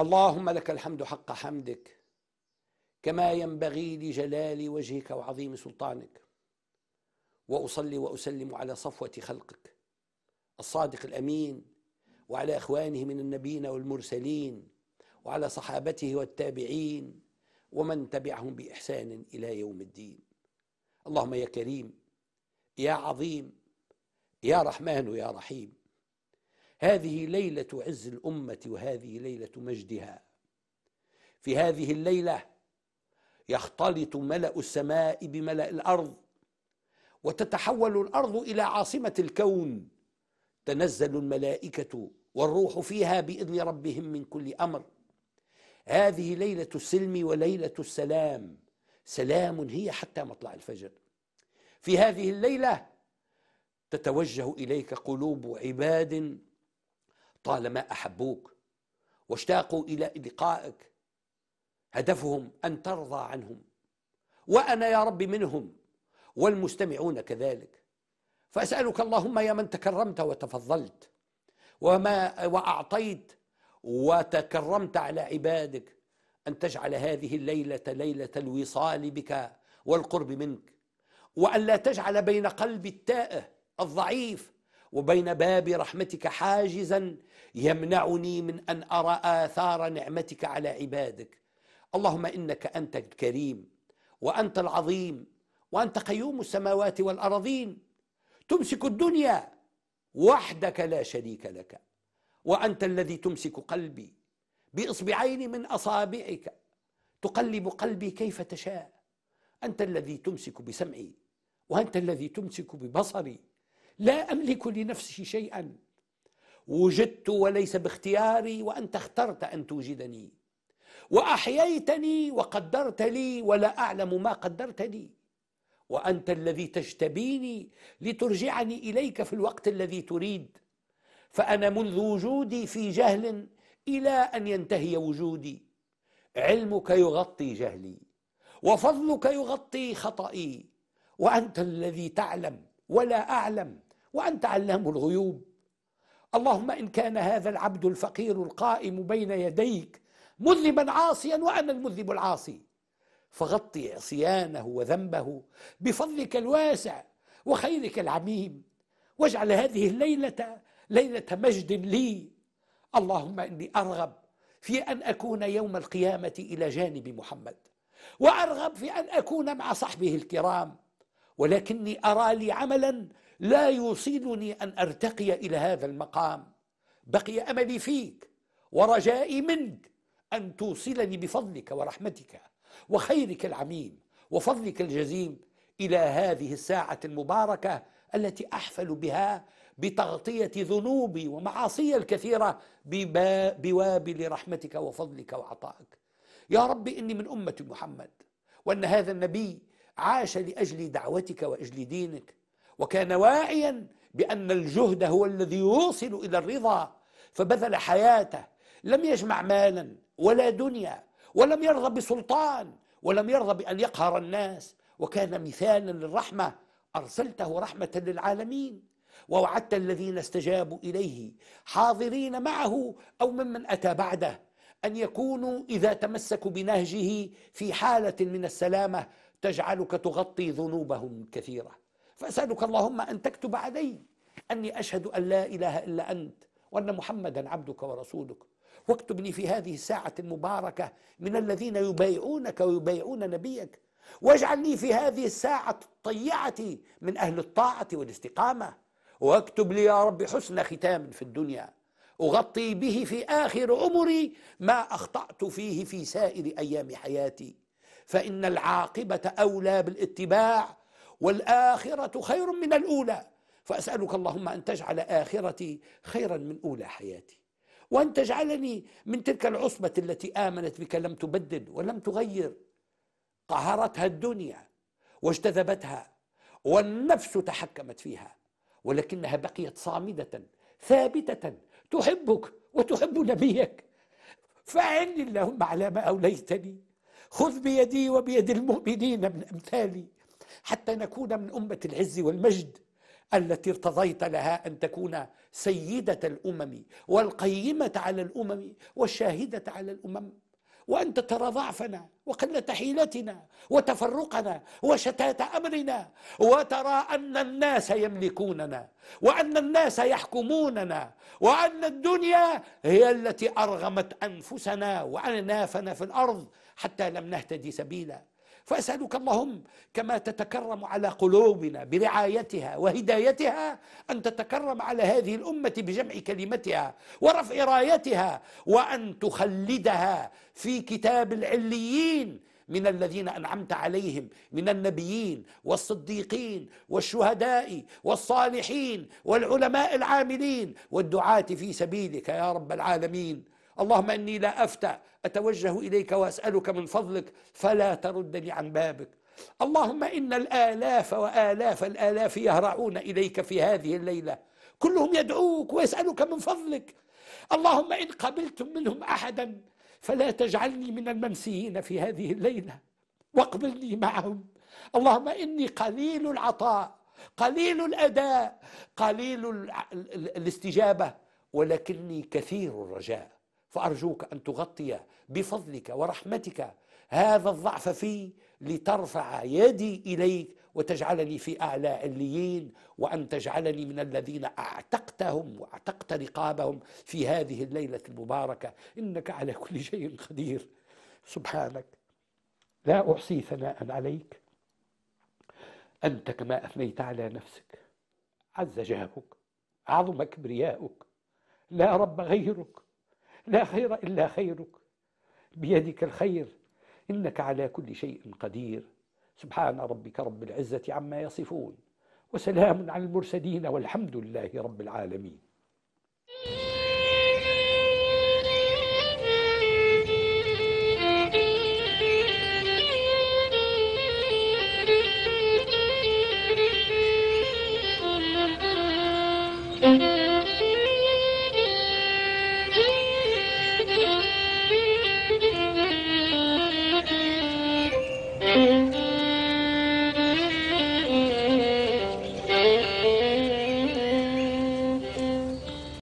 اللهم لك الحمد حق حمدك كما ينبغي لجلال وجهك وعظيم سلطانك. وأصلي وأسلم على صفوة خلقك الصادق الأمين وعلى إخوانه من النبيين والمرسلين وعلى صحابته والتابعين ومن تبعهم بإحسان إلى يوم الدين. اللهم يا كريم يا عظيم يا رحمن يا رحيم. هذه ليلة عز الأمة وهذه ليلة مجدها. في هذه الليلة يختلط ملأ السماء بملأ الأرض وتتحول الأرض إلى عاصمة الكون. تنزل الملائكة والروح فيها بإذن ربهم من كل أمر. هذه ليلة السلم وليلة السلام. سلام هي حتى مطلع الفجر. في هذه الليلة تتوجه إليك قلوب عباد طالما أحبوك واشتاقوا إلى لقائك هدفهم أن ترضى عنهم. وأنا يا رب منهم والمستمعون كذلك. فأسألك اللهم يا من تكرمت وتفضلت وما وأعطيت وتكرمت على عبادك أن تجعل هذه الليلة ليلة الوصال بك والقرب منك وأن لا تجعل بين قلب التائه الضعيف وبين باب رحمتك حاجزا يمنعني من أن أرى آثار نعمتك على عبادك. اللهم إنك أنت الكريم وأنت العظيم وأنت قيوم السماوات والارضين تمسك الدنيا وحدك لا شريك لك وأنت الذي تمسك قلبي بإصبعين من أصابعك. تقلب قلبي كيف تشاء. أنت الذي تمسك بسمعي وأنت الذي تمسك ببصري. لا أملك لنفسي شيئا. وجدت وليس باختياري وأنت اخترت أن توجدني. وأحييتني وقدرت لي ولا أعلم ما قدرت لي وأنت الذي تجتبيني لترجعني إليك في الوقت الذي تريد. فأنا منذ وجودي في جهل إلى أن ينتهي وجودي. علمك يغطي جهلي وفضلك يغطي خطئي. وأنت الذي تعلم ولا أعلم وأنت علام الغيوب. اللهم إن كان هذا العبد الفقير القائم بين يديك مذنبا عاصيا وأنا المذنب العاصي. فغطي عصيانه وذنبه بفضلك الواسع وخيرك العميم. واجعل هذه الليلة ليلة مجد لي. اللهم إني أرغب في أن أكون يوم القيامة إلى جانب محمد. وأرغب في أن أكون مع صحبه الكرام. ولكني أرى لي عملا لا يوصلني أن أرتقي إلى هذا المقام. بقي أملي فيك ورجائي منك أن توصلني بفضلك ورحمتك وخيرك العميم وفضلك الجزيم إلى هذه الساعة المباركة التي أحفل بها بتغطية ذنوبي ومعاصي الكثيرة بوابل رحمتك وفضلك وعطائك. يا رب إني من أمة محمد وأن هذا النبي عاش لأجل دعوتك وأجل دينك. وكان واعيا بأن الجهد هو الذي يوصل إلى الرضا فبذل حياته لم يجمع مالا ولا دنيا ولم يرضى بسلطان ولم يرضى بأن يقهر الناس. وكان مثالا للرحمة أرسلته رحمة للعالمين. ووعدت الذين استجابوا إليه حاضرين معه أو ممن أتى بعده أن يكونوا إذا تمسكوا بنهجه في حالة من السلامة تجعلك تغطي ذنوبهم الكثيره فأسألك اللهم أن تكتب علي أني أشهد أن لا إله إلا أنت وأن محمدا عبدك ورسولك. واكتبني في هذه الساعة المباركة من الذين يبايعونك ويبايعون نبيك. واجعلني في هذه الساعة الطيعة من أهل الطاعة والاستقامة. واكتب لي يا رب حسن ختام في الدنيا. أغطي به في آخر عمري ما أخطأت فيه في سائر أيام حياتي. فإن العاقبة أولى بالاتباع والآخرة خير من الأولى. فأسألك اللهم أن تجعل آخرتي خيرا من أولى حياتي. وأن تجعلني من تلك العصبة التي آمنت بك لم تبدل ولم تغير. قهرتها الدنيا واجتذبتها والنفس تحكمت فيها. ولكنها بقيت صامدة ثابتة تحبك وتحب نبيك. فأعني اللهم على ما أوليتني. خذ بيدي وبيد المؤمنين من أمثالي. حتى نكون من أمة العز والمجد التي ارتضيت لها أن تكون سيدة الأمم والقيمة على الأمم والشاهدة على الأمم. وأنت ترى ضعفنا وقلة حيلتنا وتفرقنا وشتات أمرنا وترى أن الناس يملكوننا وأن الناس يحكموننا وأن الدنيا هي التي أرغمت أنفسنا وأنافنا في الأرض حتى لم نهتدي سبيلا. فأسألك اللهم كما تتكرم على قلوبنا برعايتها وهدايتها أن تتكرم على هذه الأمة بجمع كلمتها ورفع رايتها وأن تخلدها في كتاب العليين من الذين أنعمت عليهم من النبيين والصديقين والشهداء والصالحين والعلماء العاملين والدعاة في سبيلك يا رب العالمين. اللهم إني لا أفتى أتوجه إليك وأسألك من فضلك فلا تردني عن بابك. اللهم إن الآلاف وآلاف الآلاف يهرعون إليك في هذه الليلة. كلهم يدعوك ويسألك من فضلك. اللهم إن قبلتم منهم أحدا فلا تجعلني من المنسيين في هذه الليلة. واقبلني معهم. اللهم إني قليل العطاء قليل الأداء قليل الاستجابة ولكني كثير الرجاء. فأرجوك أن تغطي بفضلك ورحمتك هذا الضعف في لترفع يدي إليك وتجعلني في أعلى عليين وأن تجعلني من الذين أعتقتهم وأعتقت رقابهم في هذه الليلة المباركة. إنك على كل شيء قدير. سبحانك. لا أحصي ثناء عليك. أنت كما أثنيت على نفسك. عز جاهك. عظم كبرياؤك لا رب غيرك. لا خير إلا خيرك. بيدك الخير. إنك على كل شيء قدير. سبحان ربك رب العزة عما يصفون. وسلام على المرسلين والحمد لله رب العالمين.